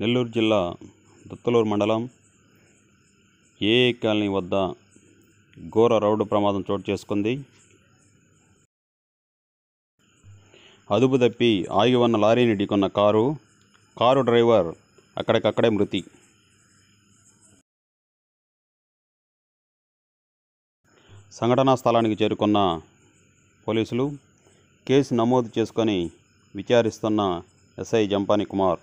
నెల్లూరు జిల్లా దుత్తలూరు మండలం ఏఏ కాలనీ వద్ద ఘోర రోడ్డు ప్రమాదం చోటు చేసుకుంది. అదుపు తప్పి ఆగి ఉన్న లారీని ఢీకొన్న కారు కారు డ్రైవర్ అక్కడికక్కడే మృతి. సంఘటనా స్థలానికి చేరుకున్న పోలీసులు కేసు నమోదు చేసుకొని విచారిస్తున్న ఎస్ఐ జంపాని కుమార్.